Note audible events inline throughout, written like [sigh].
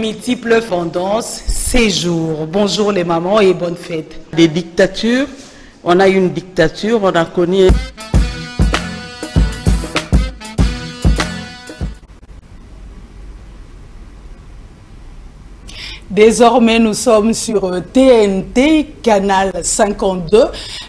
multiples tendances, séjour. Bonjour les mamans et bonne fête. Des dictatures, on a une dictature, on a connu... Désormais, nous sommes sur TNT, canal 52,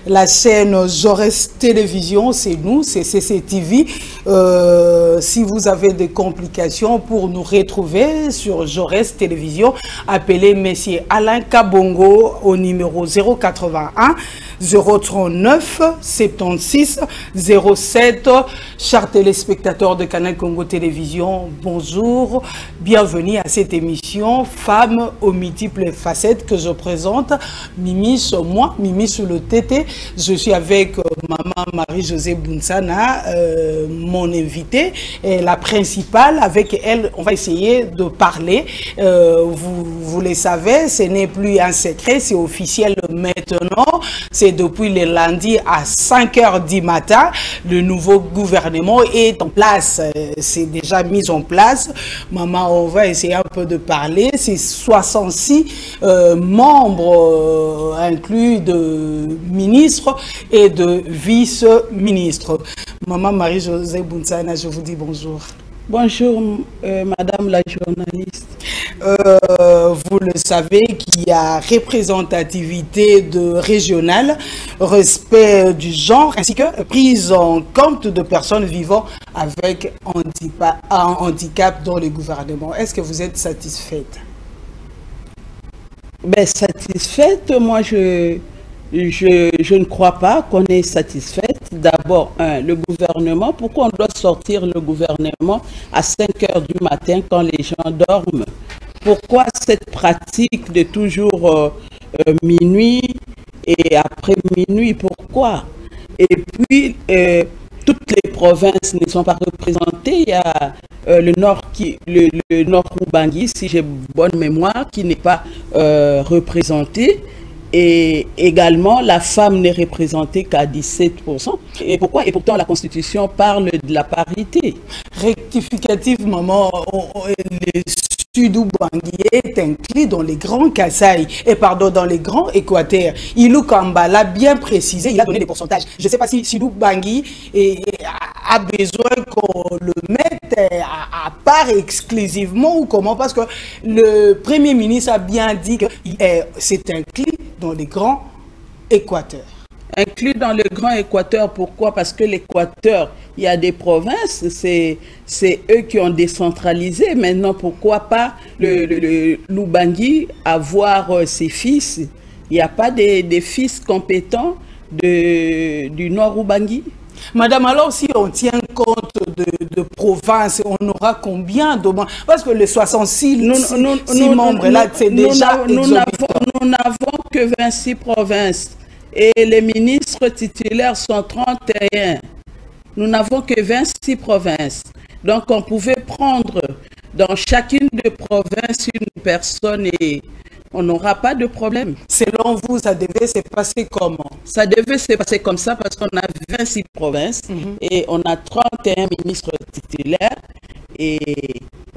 la chaîne Jaurès Télévision, c'est nous, c'est CCTV. Euh, si vous avez des complications pour nous retrouver sur Jaurès Télévision, appelez Messier Alain Kabongo au numéro 081 039 76 07. Chers téléspectateurs de Canal Congo Télévision, bonjour, bienvenue à cette émission Femmes aux multiples facettes que je présente. Mimi sur moi, Mimi sur le TT. Je suis avec euh, maman Marie-Josée Bounsana, euh, mon invitée, la principale. Avec elle, on va essayer de parler. Euh, vous, vous le savez, ce n'est plus un secret, c'est officiel maintenant. Depuis le lundi à 5 h du matin. Le nouveau gouvernement est en place. C'est déjà mis en place. Maman, on va essayer un peu de parler. C'est 66 euh, membres euh, inclus de ministres et de vice-ministres. Maman Marie-Josée Bounsana, je vous dis bonjour. Bonjour, euh, Madame la journaliste. vous le savez qu'il y a représentativité de régionale, respect du genre, ainsi que prise en compte de personnes vivant avec un handicap dans le gouvernement. Est-ce que vous êtes satisfaite? Ben, satisfaite, moi je, je, ne crois pas qu'on est satisfaite. D'abord, le gouvernement, pourquoi on doit sortir le gouvernement à 5 heures du matin quand les gens dorment? Pourquoi cette pratique de toujours euh, euh, minuit et après minuit? Pourquoi? Et puis, euh, toutes les provinces ne sont pas représentées. Il y a le nord qui le, nord Rubangi, si j'ai bonne mémoire, qui n'est pas euh, représenté. Et également, la femme n'est représentée qu'à 17%. Et pourquoi? Et pourtant, la Constitution parle de la parité. Rectificatif, maman, est inclus dans les grands Kassai, et pardon, dans les grands Équateurs. Ilou Kamba l'a bien précisé, il a donné des pourcentages. Je ne sais pas si Sudou Bangui a besoin qu'on le mette à, part exclusivement ou comment, parce que le Premier ministre a bien dit que c'est inclus dans les grands Équateurs inclus dans le Grand Équateur. Pourquoi? Parce que l'Équateur, il y a des provinces, c'est eux qui ont décentralisé. Maintenant, pourquoi pas le, le, avoir euh, ses fils? Il n'y a pas des, fils compétents du Nord Lubangui? Madame, alors si on tient compte de, de provinces, on aura combien de Parce que les 66 nous, membres, là, c'est déjà Nous n'avons que 26 provinces et les ministres titulaires sont 31. Nous n'avons que 26 provinces. Donc on pouvait prendre dans chacune des provinces une personne et on n'aura pas de problème. Selon vous, ça devait se passer comment? Ça devait se passer comme ça parce qu'on a 26 provinces mhm. et on a 31 ministres titulaires et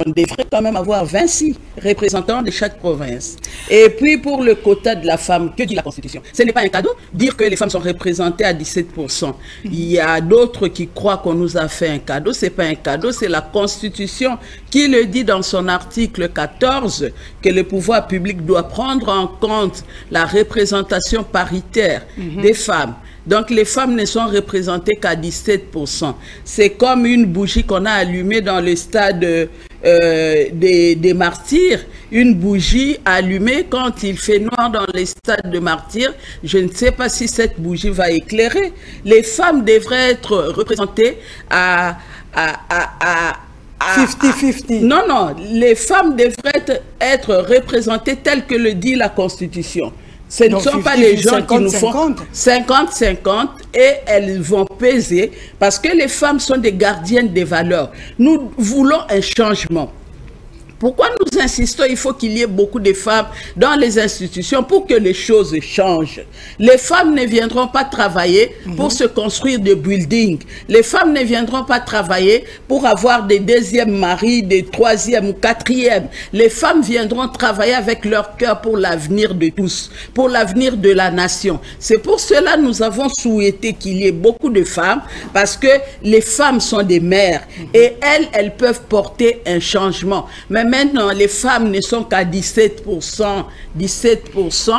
on devrait quand même avoir 26 représentants de chaque province. Et puis pour le quota de la femme, que dit la Constitution? Ce n'est pas un cadeau dire que les femmes sont représentées à 17%. Il y a d'autres qui croient qu'on nous a fait un cadeau. Ce n'est pas un cadeau, c'est la Constitution qui le dit dans son article 14 que le pouvoir public doit prendre en compte la représentation paritaire mhm. des femmes. Donc les femmes ne sont représentées qu'à 17%. C'est comme une bougie qu'on a allumée dans le stade euh, des, des, martyrs, une bougie allumée quand il fait noir dans les stades de martyrs. Je ne sais pas si cette bougie va éclairer. Les femmes devraient être représentées à... 50-50. Non, non, les femmes devraient être représentées telles que le dit la Constitution. Ce ne sont pas les gens qui nous font 50-50 et elles vont peser parce que les femmes sont des gardiennes des valeurs. Nous voulons un changement. Pourquoi nous insistons Il faut qu'il y ait beaucoup de femmes dans les institutions pour que les choses changent? Les femmes ne viendront pas travailler pour se construire des buildings. Les femmes ne viendront pas travailler pour avoir des deuxièmes maris, des troisièmes ou quatrièmes. Les femmes viendront travailler avec leur cœur pour l'avenir de tous, pour l'avenir de la nation. C'est pour cela que nous avons souhaité qu'il y ait beaucoup de femmes parce que les femmes sont des mères et elles, elles peuvent porter un changement. Maintenant, les femmes ne sont qu'à 17%, 17%.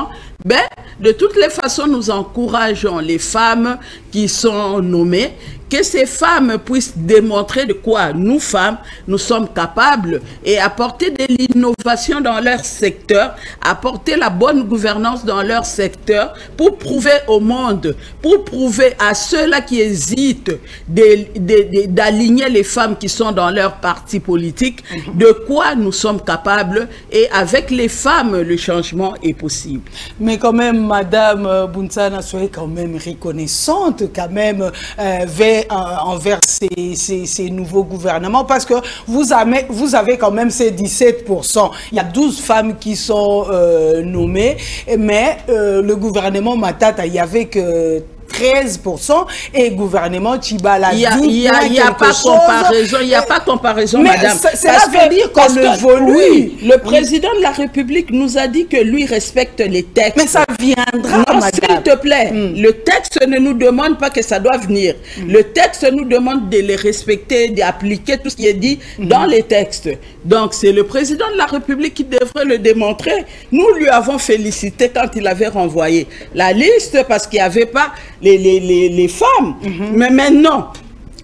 Ben, de toutes les façons, nous encourageons les femmes qui sont nommées que ces femmes puissent démontrer de quoi nous, femmes, nous sommes capables et apporter de l'innovation dans leur secteur, apporter la bonne gouvernance dans leur secteur pour prouver au monde, pour prouver à ceux-là qui hésitent d'aligner les femmes qui sont dans leur parti politique de quoi nous sommes capables et avec les femmes, le changement est possible. Mais quand même, Madame Bounsana, soyez quand même reconnaissante quand même euh, vers envers ces, nouveaux gouvernements parce que vous avez, vous avez quand même ces 17%. Il y a 12 femmes qui sont euh, nommées, mais euh, le gouvernement Matata, il y avait que 13% et gouvernement Chibala il y a, y a, il y a pas comparaison il n'y a pas comparaison mais madame. veut dire qu'on évolue. oui, le président de la République nous a dit que lui respecte les textes. Mais ça viendra non s'il te plaît mm. le texte ne nous demande pas que ça doit venir. Mm. le texte nous demande de les respecter d'appliquer tout ce qui est dit mm. dans les textes. Donc c'est le président de la République qui devrait le démontrer. Nous lui avons félicité quand il avait renvoyé la liste parce qu'il n'y avait pas les, les, les, femmes. Mhm. Mais maintenant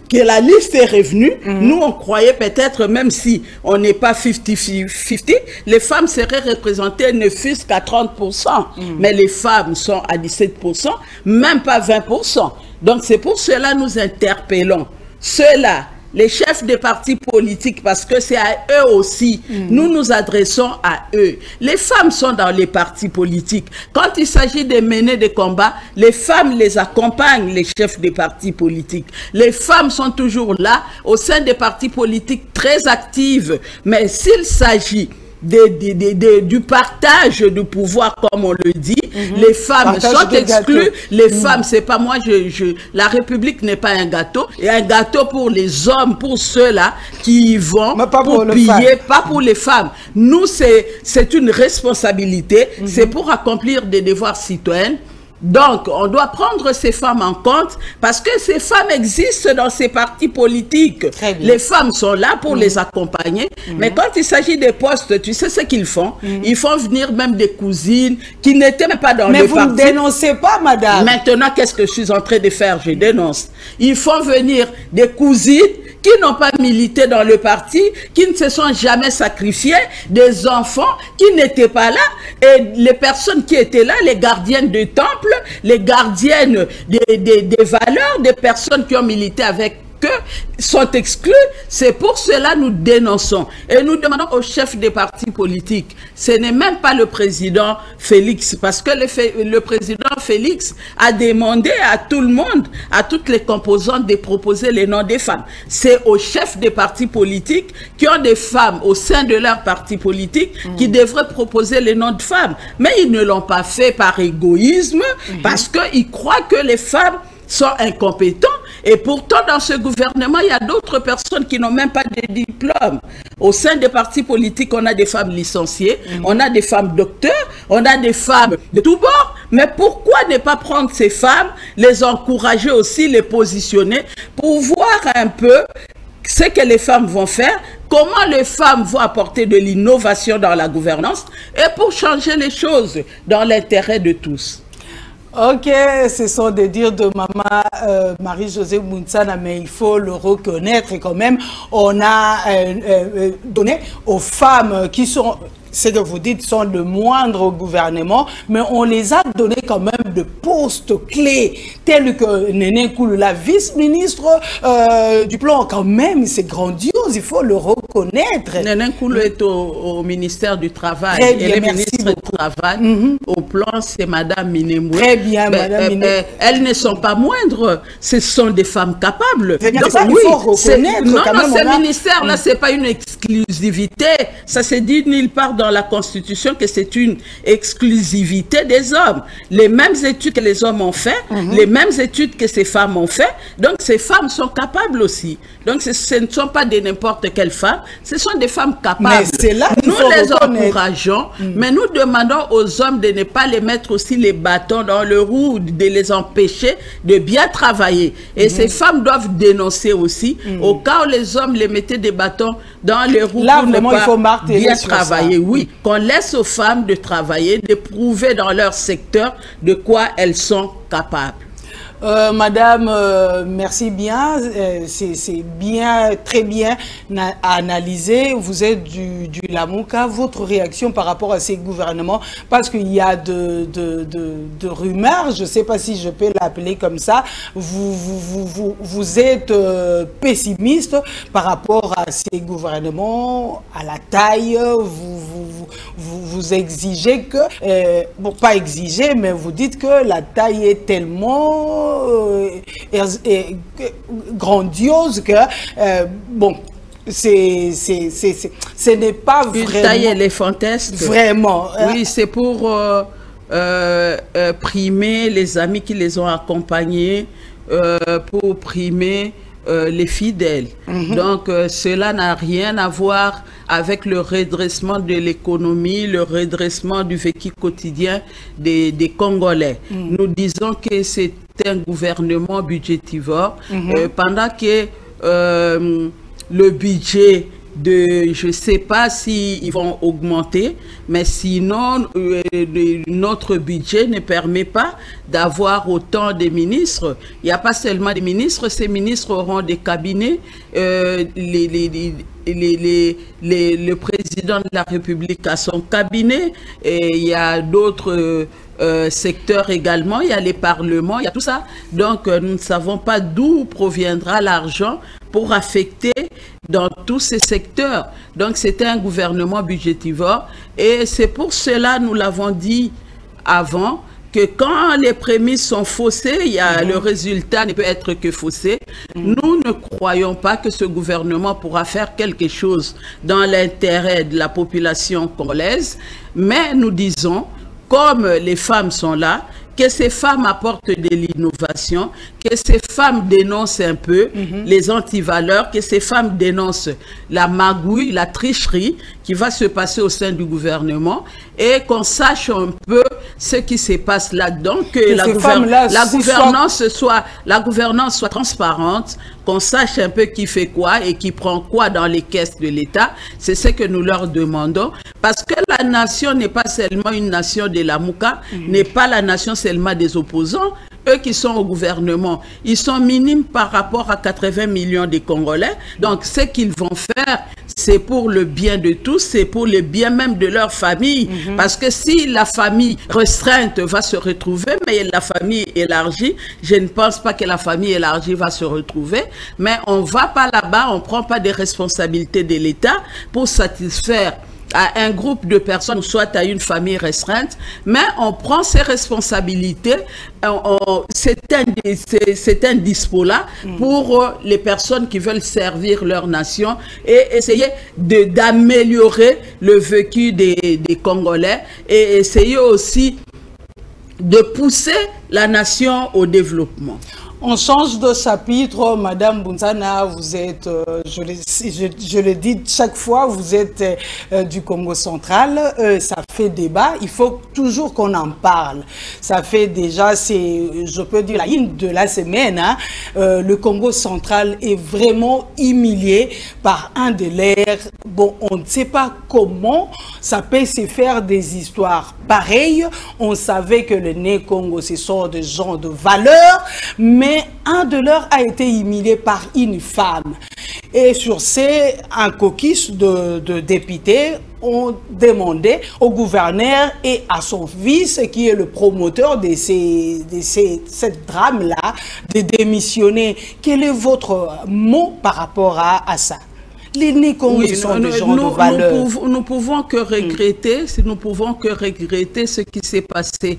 que la liste est revenue, mhm. nous on croyait peut-être, même si on n'est pas 50-50, les femmes seraient représentées ne fût-ce qu'à 30%. Mhm. Mais les femmes sont à 17%, même pas 20%. Donc c'est pour cela nous interpellons ceux-là les chefs des partis politiques, parce que c'est à eux aussi, mm. nous nous adressons à eux. Les femmes sont dans les partis politiques. Quand il s'agit de mener des combats, les femmes les accompagnent, les chefs des partis politiques. Les femmes sont toujours là, au sein des partis politiques, très actives. Mais s'il s'agit du partage du pouvoir, comme on le dit. Mhm. Les femmes sont exclues. Les mhm. femmes, c'est pas moi, je, je, la République n'est pas un gâteau. Et un gâteau pour les hommes, pour ceux-là qui y vont, pas pour, piller, pas pour les femmes. Nous, c'est une responsabilité. Mhm. C'est pour accomplir des devoirs citoyens. Donc, on doit prendre ces femmes en compte parce que ces femmes existent dans ces partis politiques. Les femmes sont là pour les accompagner. Mhm. Mais quand il s'agit des postes, tu sais ce qu'ils font? Mhm. Ils font venir même des cousines qui n'étaient même pas dans Mais le parti. Mais vous ne dénoncez pas, madame. Maintenant, qu'est-ce que je suis en train de faire? Je dénonce. Ils font venir des cousines qui n'ont pas milité dans le parti, qui ne se sont jamais sacrifiés, des enfants qui n'étaient pas là, et les personnes qui étaient là, les gardiennes du temple, les gardiennes des, des valeurs, des personnes qui ont milité avec que sont exclus. C'est pour cela nous dénonçons. Et nous demandons aux chefs des partis politiques, ce n'est même pas le président Félix, parce que le, le, président Félix a demandé à tout le monde, à toutes les composantes, de proposer les noms des femmes. C'est aux chefs des partis politiques qui ont des femmes au sein de leur parti politique mm. qui devraient proposer les noms de femmes. Mais ils ne l'ont pas fait par égoïsme, mm-hmm. parce qu'ils croient que les femmes sont incompétents. Et pourtant, dans ce gouvernement, il y a d'autres personnes qui n'ont même pas de diplôme. Au sein des partis politiques, on a des femmes licenciées, mm. on a des femmes docteurs, on a des femmes de tous bords. Mais pourquoi ne pas prendre ces femmes, les encourager aussi, les positionner pour voir un peu ce que les femmes vont faire, comment les femmes vont apporter de l'innovation dans la gouvernance et pour changer les choses dans l'intérêt de tous. Ok, ce sont des dires de maman euh, Marie-Josée Mounsana, mais il faut le reconnaître et quand même, on a euh, euh, donné aux femmes qui sont ce que vous dites sont le moindre gouvernement, mais on les a donné quand même de postes clés, tels que Néné Koulou, la vice-ministre du plan. Quand même, c'est grandiose, il faut le reconnaître. Nénin Koulou est au, ministère du Travail. Très bien, elle est ministre Mhm. Au plan, c'est Madame Minembwe. Très bien, Madame euh, elles ne sont pas moindres. Ce sont des femmes capables. Donc, ça, il oui, faut c'est- reconnaître Non, quand non, même, ce a- ministère-là, c'est pas une exclusivité. Ça se dit nulle part dans la Constitution que c'est une exclusivité des hommes. Les mêmes études que les hommes ont fait, Mhm. les mêmes études que ces femmes ont fait. Donc, ces femmes sont capables aussi. Donc, ce, ne sont pas de n'importe quelle femme, ce sont des femmes capables. Mais là nous faut les encourageons, mais nous demandons aux hommes de ne pas les mettre aussi les bâtons dans le roue, de les empêcher de bien travailler. Et ces femmes doivent dénoncer aussi, au cas où les hommes les mettaient des bâtons dans les roues Là, pour ne vraiment, pas il faut marteler bien travailler. Oui, qu'on laisse aux femmes de travailler, de prouver dans leur secteur de quoi elles sont capables. Euh, Madame, euh, merci bien. Euh, c'est bien, très bien na- analysé. Vous êtes du, du Lamouka. Votre réaction par rapport à ces gouvernements? Parce qu'il y a de, rumeurs, je ne sais pas si je peux l'appeler comme ça. Vous, êtes pessimiste par rapport à ces gouvernements, à la taille? Vous, vous, exigez que, bon, pas exiger, mais vous dites que la taille est tellement euh, er- grandiose que, euh, bon, c'est, c'est, c'est, c'est- ce n'est pas Une vraiment... taille éléphantesque. Vraiment. Oui, c'est pour euh, euh, euh, primer les amis qui les ont accompagnés, euh, pour primer euh, les fidèles. Donc, euh, cela n'a rien à voir avec le redressement de l'économie, le redressement du vécu quotidien des, des Congolais. Nous disons que c'est un gouvernement budgétivore euh, pendant que le budget de, je ne sais pas s'ils ils vont augmenter, mais sinon, euh, notre budget ne permet pas d'avoir autant de ministres. Il n'y a pas seulement des ministres, ces ministres auront des cabinets. euh, les, les, les, les, le président de la République a son cabinet et il y a d'autres euh, secteurs également, il y a les parlements, il y a tout ça. Donc, euh, nous ne savons pas d'où proviendra l'argent pour affecter dans tous ces secteurs. Donc, c'était un gouvernement budgétivore et c'est pour cela, nous l'avons dit avant, que quand les prémices sont faussées, il y a, le résultat ne peut être que faussé. Nous ne croyons pas que ce gouvernement pourra faire quelque chose dans l'intérêt de la population congolaise, mais nous disons, comme les femmes sont là, que ces femmes apportent de l'innovation, que ces femmes dénoncent un peu les antivaleurs, que ces femmes dénoncent la magouille, la tricherie qui va se passer au sein du gouvernement et qu'on sache un peu ce qui se passe là-dedans, que, la, gouvernance soit, la gouvernance soit transparente, qu'on sache un peu qui fait quoi et qui prend quoi dans les caisses de l'État. C'est ce que nous leur demandons. Parce que la nation n'est pas seulement une nation de la Mouka, n'est pas la nation seulement des opposants. Eux qui sont au gouvernement, ils sont minimes par rapport à 80 millions de Congolais. Donc, ce qu'ils vont faire, c'est pour le bien de tous, c'est pour le bien même de leur famille. Parce que si la famille restreinte va se retrouver, mais la famille élargie, je ne pense pas que la famille élargie va se retrouver. Mais on va pas là-bas, on prend pas des responsabilités de l'État pour satisfaire à un groupe de personnes, soit à une famille restreinte, mais on prend ses responsabilités, on- on- c'est un, c'est un dispo-là pour euh, les personnes qui veulent servir leur nation et essayer de- d'améliorer le vécu des, des Congolais et essayer aussi de pousser la nation au développement. On change de chapitre, Madame Bunzana, vous êtes, euh, je, le, dis chaque fois, vous êtes euh, du Congo central, euh, ça fait débat, il faut toujours qu'on en parle. Ça fait déjà, c'est, je peux dire, la ligne de la semaine, hein, le Congo central est vraiment humilié par un de leurs, bon, on ne sait pas comment ça peut se faire des histoires pareilles, on savait que le né Congo, ce sont des gens de valeur, mais un de leurs a été humilié par une femme. Et sur ces, un de, de députés ont demandé au gouverneur et à son fils, qui est le promoteur de, ces, de ces, cette drame-là, de démissionner. Quel est votre mot par rapport à, à ça? Les Nikongos sont des gens nous, de valeur. Nous, pouvons, nous pouvons que regretter, mm. nous pouvons que regretter ce qui s'est passé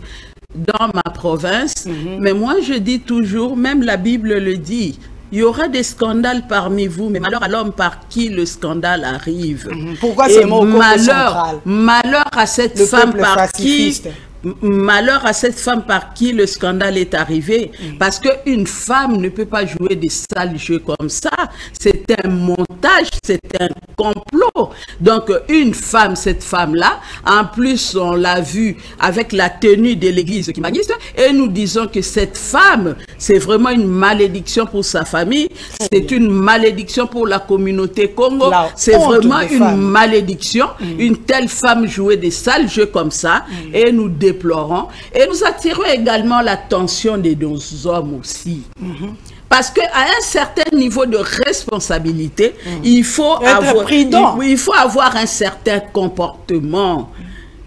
dans ma province. Mm-hmm. Mais moi, je dis toujours, même la Bible le dit, il y aura des scandales parmi vous, mais malheur à l'homme par qui le scandale arrive. Mm-hmm. Pourquoi c'est mon malheur, malheur à cette femme par qui malheur à cette femme par qui le scandale est arrivé. Parce qu'une femme ne peut pas jouer des sales jeux comme ça. C'est un montage, c'est un complot. Donc, une femme, cette femme-là, en plus, on l'a vu avec la tenue de l'église qui magiste, et nous disons que cette femme, c'est vraiment une malédiction pour sa famille, c'est une malédiction pour la communauté Congo, c'est vraiment une malédiction. Une telle femme jouer des sales jeux comme ça, et nous déplorons. Et nous attirons également l'attention de nos hommes aussi. Parce qu'à un certain niveau de responsabilité, il, faut avoir, il, faut avoir un certain comportement.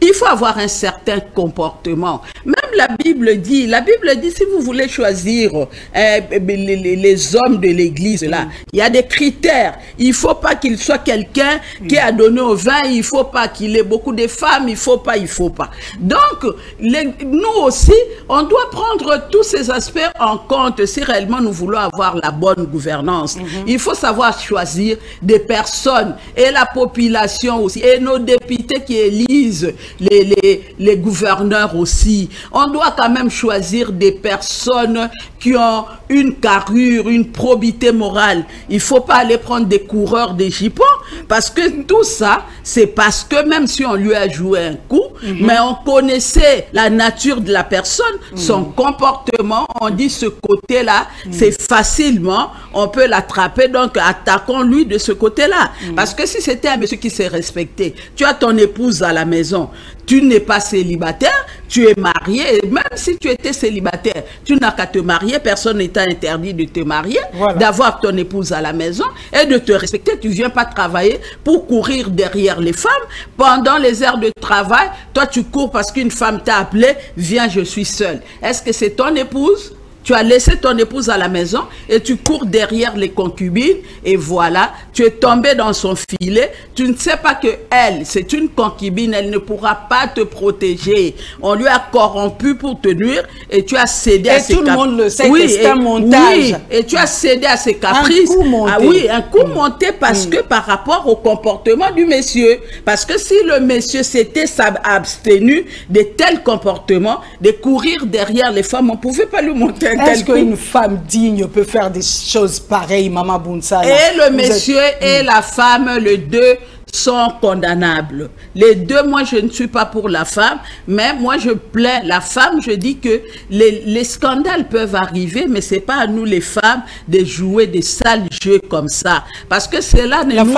Il faut avoir un certain comportement. Même la Bible dit, la Bible dit, si vous voulez choisir euh, les, hommes de l'église, là, il y a des critères. Il ne faut pas qu'il soit quelqu'un qui a donné au vin, il ne faut pas qu'il ait beaucoup de femmes, il ne faut pas, il ne faut pas. Donc, nous aussi, on doit prendre tous ces aspects en compte si réellement nous voulons avoir la bonne gouvernance. Mhm. Il faut savoir choisir des personnes et la population aussi, et nos députés qui élisent les, les, gouverneurs aussi. On doit quand même choisir des personnes qui ont une carrure, une probité morale. Il faut pas aller prendre des coureurs des jipons parce que tout ça, c'est parce que même si on lui a joué un coup, mhm. mais on connaissait la nature de la personne, mhm. son comportement, on dit ce côté-là, mhm. c'est facilement, on peut l'attraper, donc attaquons-lui de ce côté-là. Parce que si c'était un monsieur qui s'est respecté, tu as ton épouse à la maison, tu n'es pas célibataire, tu es marié, même si tu étais célibataire, tu n'as qu'à te marier, personne n'est interdit de te marier, d'avoir ton épouse à la maison et de te respecter. Tu viens pas travailler pour courir derrière les femmes. Pendant les heures de travail, toi tu cours parce qu'une femme t'a appelé, viens, je suis seule. Est-ce que c'est ton épouse? Tu as laissé ton épouse à la maison et tu cours derrière les concubines et voilà, tu es tombé dans son filet. Tu ne sais pas que elle, c'est une concubine, elle ne pourra pas te protéger. On lui a corrompu pour te nuire et tu as cédé à ses caprices. tout le monde le sait oui, c'est un montage. Oui, et tu as cédé à ses caprices. Un coup monté. Ah oui, un coup monté parce mm. que par rapport au comportement du monsieur. Parce que si le monsieur s'était abstenu de tels comportements, de courir derrière les femmes, on ne pouvait pas lui monter est-ce qu'une femme digne peut faire des choses pareilles, Maman Bounsa Et le monsieur et la femme, les deux, sont condamnables. Les deux, moi, je ne suis pas pour la femme, mais moi, je plains la femme. Je dis que les, scandales peuvent arriver, mais c'est pas à nous, les femmes, de jouer des sales jeux comme ça. Parce que cela ne, nous,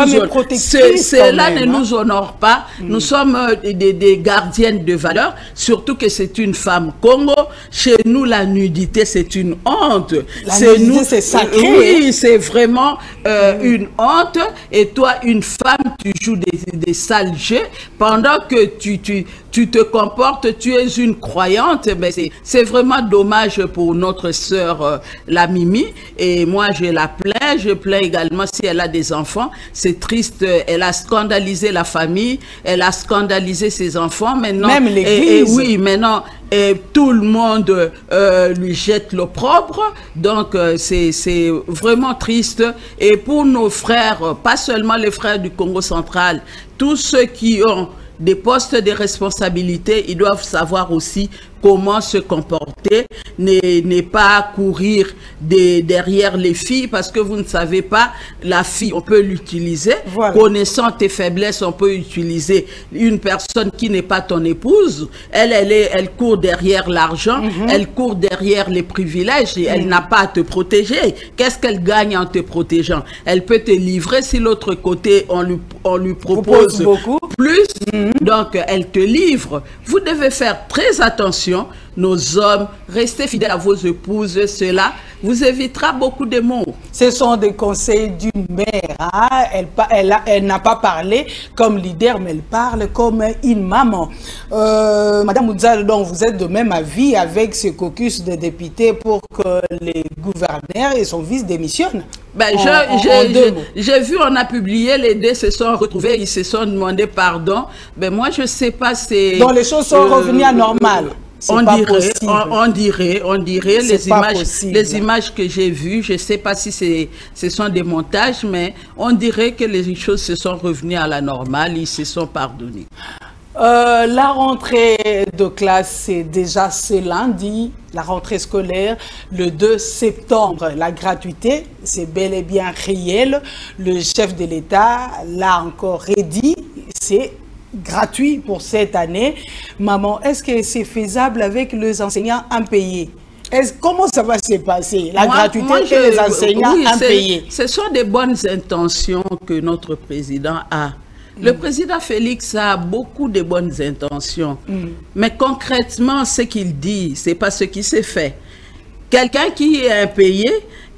cela ne nous hein. honore pas. Mm. Nous sommes euh, des, gardiennes de valeur, surtout que c'est une femme Congo. Chez nous, la nudité, c'est une honte. La nudité, c'est sacré. Oui, c'est vraiment euh, mm. une honte. Et toi, une femme, tu joues des, sales jeux, pendant que tu, te comportes, tu es une croyante, mais c'est vraiment dommage pour notre sœur, euh, la Mimi. Et moi, je la plains. Je plains également si elle a des enfants. C'est triste. Elle a scandalisé la famille. Elle a scandalisé ses enfants. Maintenant, Même l'église. Oui, maintenant, et tout le monde euh, lui jette l'opprobre. Donc, euh, c'est vraiment triste. Et pour nos frères, pas seulement les frères du Congo central, tous ceux qui ont des postes de responsabilité, ils doivent savoir aussi comment se comporter, n'est pas courir derrière les filles parce que vous ne savez pas, la fille, on peut l'utiliser. Connaissant tes faiblesses, on peut utiliser une personne qui n'est pas ton épouse. Elle, elle, est, elle court derrière l'argent, mhm. elle court derrière les privilèges et elle n'a pas à te protéger. Qu'est-ce qu'elle gagne en te protégeant? Elle peut te livrer si l'autre côté, on lui, on lui propose, beaucoup. plus, mhm. donc elle te livre. Vous devez faire très attention nos hommes, restez fidèles à vos épouses, cela vous évitera beaucoup de mots. Ce sont des conseils d'une mère. Hein. Elle, elle, elle n'a pas parlé comme leader, mais elle parle comme une maman. Euh, Madame Oudzal, donc vous êtes de même avis avec ce caucus de députés pour que les gouverneurs et son vice démissionnent? Ben, J'ai vu, on a publié, les deux se sont retrouvés, ils se sont demandé pardon. Ben, moi, je ne sais pas, c'est... Donc les choses sont euh, revenues à normal on dirait, on, dirait, on dirait, les images, les images que j'ai vues, je ne sais pas si ce sont des montages, mais on dirait que les choses se sont revenues à la normale, ils se sont pardonnés. Euh, la rentrée de classe, c'est déjà ce lundi, la rentrée scolaire, le 2 septembre. La gratuité, c'est bel et bien réel. Le chef de l'État l'a encore dit, c'est gratuit pour cette année. Maman, est-ce que c'est faisable avec les enseignants impayés? Comment ça va se passer, la gratuité et les enseignants impayés Ce sont des bonnes intentions que notre président a. Le mm. président Félix a beaucoup de bonnes intentions. Mm. Mais concrètement, ce qu'il dit, c'est pas ce qui s'est fait. Quelqu'un qui est impayé,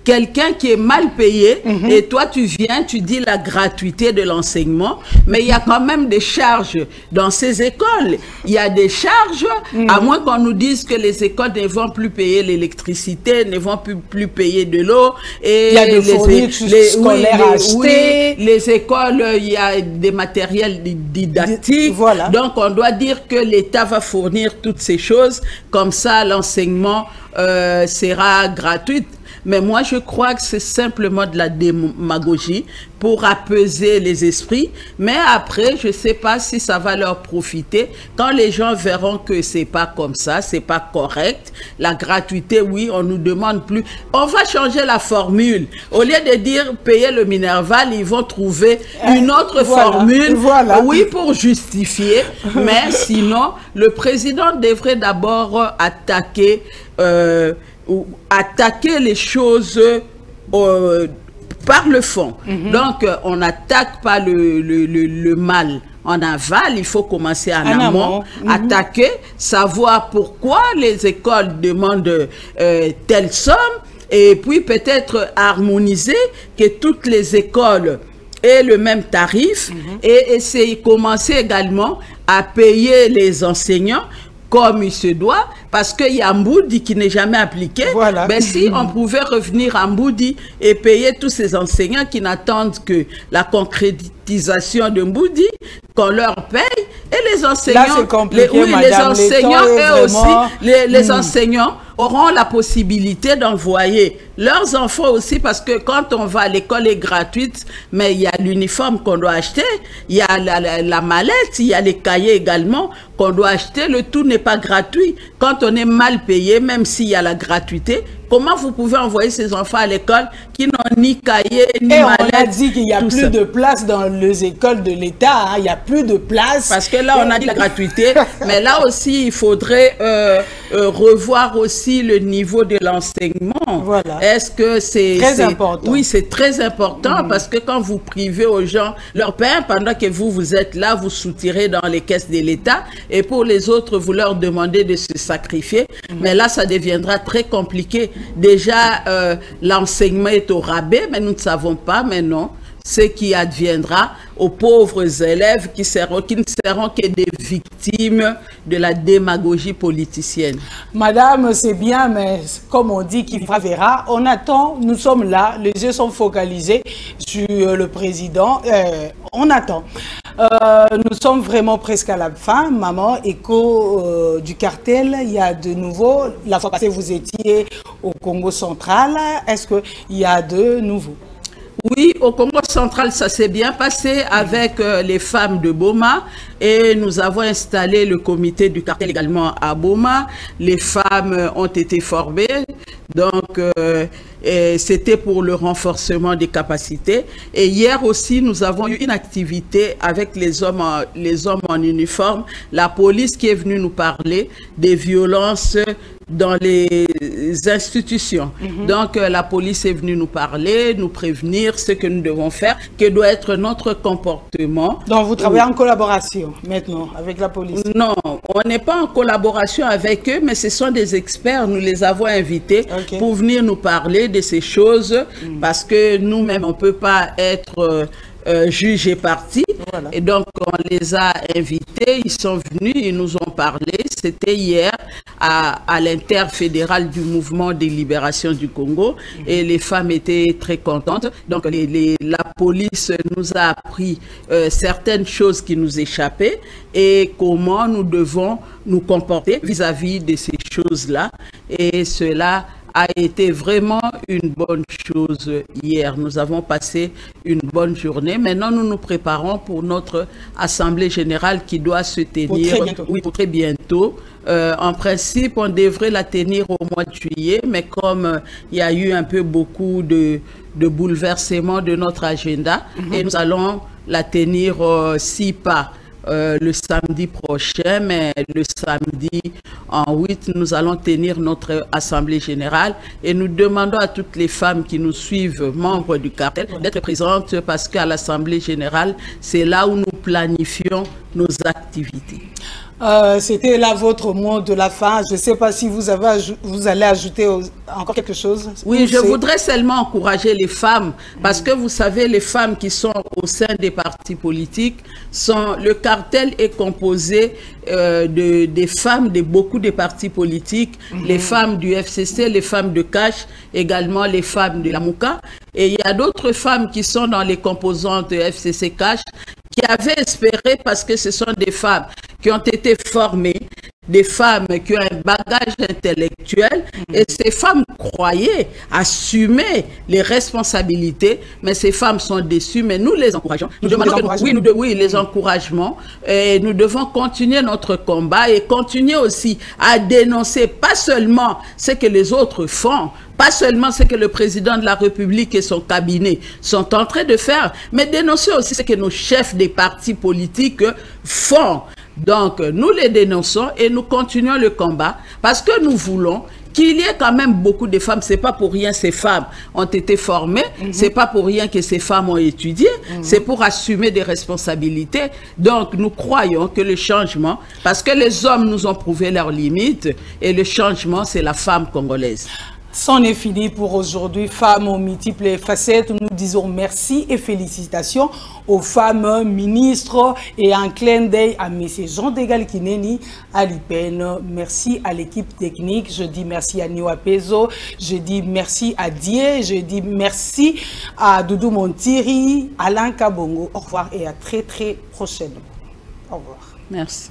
quelqu'un qui est mal payé mhm. et toi tu viens, tu dis la gratuité de l'enseignement, mais il y a quand même des charges dans ces écoles. Il y a des charges, à mhm. moins qu'on nous dise que les écoles ne vont plus payer l'électricité, ne vont plus, plus payer de l'eau. Et il y a des les, scolaires les écoles, il y a des matériels didactiques. Voilà. Donc on doit dire que l'État va fournir toutes ces choses, comme ça l'enseignement euh, sera gratuit. Mais moi, je crois que c'est simplement de la démagogie pour apaiser les esprits. Mais après, je ne sais pas si ça va leur profiter. Quand les gens verront que c'est pas comme ça, c'est pas correct, la gratuité, oui, on nous demande plus. On va changer la formule. Au lieu de dire payer le Minerval, ils vont trouver une autre formule. Voilà. Oui, pour justifier. mais sinon, le président devrait d'abord attaquer euh, ou attaquer les choses euh, par le fond. Mhm. Donc, euh, on n'attaque pas le, le, le, mal en aval, il faut commencer en, amont, mhm. attaquer, savoir pourquoi les écoles demandent euh, telle somme, et puis peut-être harmoniser que toutes les écoles aient le même tarif, mhm. et essayer, commencer également à payer les enseignants comme il se doit, parce qu'il y a Mboudi qui n'est jamais appliqué. Voilà. Ben, si on pouvait revenir à Mboudi et payer tous ces enseignants qui n'attendent que la concrétisation de Mboudi, qu'on leur paye, et les enseignants, les, oui, les enseignants, eux aussi, les, les hmm. enseignants auront la possibilité d'envoyer leurs enfants aussi parce que quand on va à l'école est gratuite, mais il y a l'uniforme qu'on doit acheter, il y a la, la, mallette, il y a les cahiers également qu'on doit acheter. Le tout n'est pas gratuit. Quand on est mal payé, même s'il y a la gratuité, Comment vous pouvez envoyer ces enfants à l'école qui n'ont ni cahier, ni Et mallette, on a dit qu'il n'y a plus de place dans les écoles de l'État. Hein. Il n'y a plus de place. Parce que là, on a dit la gratuité. [laughs] mais là aussi, il faudrait euh, euh, revoir aussi le niveau de l'enseignement. Voilà. Est-ce que c'est... Très important. Oui, c'est très important mm. parce que quand vous privez aux gens leur pain, pendant que vous, vous êtes là, vous soutirez dans les caisses de l'État. Et pour les autres, vous leur demandez de se sacrifier. Mm. Mais là, ça deviendra très compliqué déjà euh, l'enseignement est au rabais, mais nous ne savons pas maintenant ce qui adviendra aux pauvres élèves qui, ne seront que des victimes de la démagogie politicienne. Madame, c'est bien, mais comme on dit, qui verra. On attend, nous sommes là, les yeux sont focalisés sur le président. Euh, on attend. Euh, nous sommes vraiment presque à la fin. Maman, écho euh, du cartel, il y a de nouveau. La fois passée, vous étiez au Congo central. Est-ce qu'il y a de nouveau? Oui, au Congo central, ça s'est bien passé avec euh, les femmes de Boma et nous avons installé le comité du cartel également à Boma. Les femmes ont été formées, donc euh, c'était pour le renforcement des capacités. Et hier aussi, nous avons eu une activité avec les hommes en uniforme, la police qui est venue nous parler des violences dans les institutions. Mhm. Donc, euh, la police est venue nous parler, nous prévenir ce que nous devons faire, que doit être notre comportement. Donc, vous travaillez en collaboration maintenant avec la police? Non, On n'est pas en collaboration avec eux, mais ce sont des experts. Nous les avons invités pour venir nous parler de ces choses Mm. parce que nous-mêmes, on ne peut pas être euh, euh, juge et parti. Voilà. Et donc, on les a invités, ils sont venus, ils nous ont parlé. C'était hier à, à l'interfédéral du mouvement des libérations du Congo et les femmes étaient très contentes. Donc, les- les- la police nous a appris euh, certaines choses qui nous échappaient et comment nous devons nous comporter vis-à-vis de ces choses-là. Et cela a été vraiment une bonne chose hier. Nous avons passé une bonne journée. Maintenant, nous nous préparons pour notre assemblée générale qui doit se tenir très bientôt. oui, pour très bientôt. Euh, en principe, on devrait la tenir au mois de juillet, mais comme euh, il y a eu un peu beaucoup de, de bouleversements de notre agenda, et nous allons la tenir, euh, si pas euh, le samedi prochain, mais le samedi en 8, nous allons tenir notre assemblée générale et nous demandons à toutes les femmes qui nous suivent, membres du cartel, d'être présentes parce qu'à l'assemblée générale, c'est là où nous planifions nos activités. Euh, C'était là votre mot de la fin. Je ne sais pas si vous, avez vous allez ajouter encore quelque chose. Oui, je voudrais seulement encourager les femmes, parce que vous savez, les femmes qui sont au sein des partis politiques, sont, le cartel est composé euh, de, des femmes de beaucoup de partis politiques, les femmes du FCC, les femmes de Cash, également les femmes de la Mouka. Et il y a d'autres femmes qui sont dans les composantes FCC Cash, qui avaient espéré, parce que ce sont des femmes qui ont été formées, des femmes qui ont un bagage intellectuel et ces femmes croyaient assumer les responsabilités, mais ces femmes sont déçues, mais nous les encourageons. Nous demandons les que- encouragez. oui, nous de- oui, les encouragements. Et nous devons continuer notre combat et continuer aussi à dénoncer pas seulement ce que les autres font, pas seulement ce que le président de la République et son cabinet sont en train de faire, mais dénoncer aussi ce que nos chefs des partis politiques font. Donc, nous les dénonçons et nous continuons le combat parce que nous voulons qu'il y ait quand même beaucoup de femmes. C'est pas pour rien ces femmes ont été formées. C'est pas pour rien que ces femmes ont étudié. C'est pour assumer des responsabilités. Donc, nous croyons que le changement, parce que les hommes nous ont prouvé leurs limites, et le changement, c'est la femme congolaise. C'en est fini pour aujourd'hui. Femmes aux multiples facettes, nous disons merci et félicitations aux femmes ministres et un clin d'œil à M. Jean Degal Kineni à l'IPN. Merci à l'équipe technique. Je dis merci à Niwa Pezo. Je dis merci à Die. Je dis merci à Doudou Montiri, Alain Kabongo. Au revoir et à très très prochainement. Au revoir. Merci.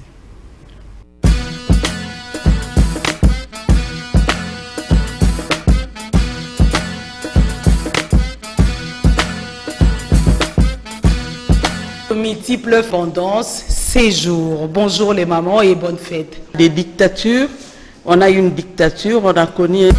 Multiples tendances, séjour. Bonjour les mamans et bonne fête. Des dictatures, on a eu une dictature, on a connu